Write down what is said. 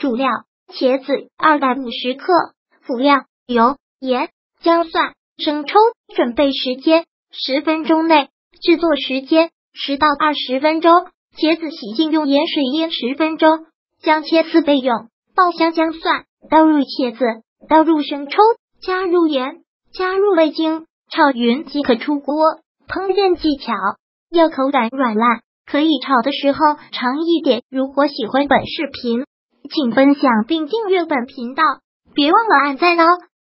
主料：茄子二百五十克。辅料：油、盐、姜、蒜、生抽。准备时间：十分钟内。制作时间：十到二十分钟。茄子洗净，用盐水腌十分钟。将切丝备用。爆香姜蒜，倒入茄子，倒入生抽，加入盐，加入味精，炒匀即可出锅。烹饪技巧：要口感软烂，可以炒的时候长一点。如果喜欢本视频，请分享并订阅本频道，别忘了按赞哦。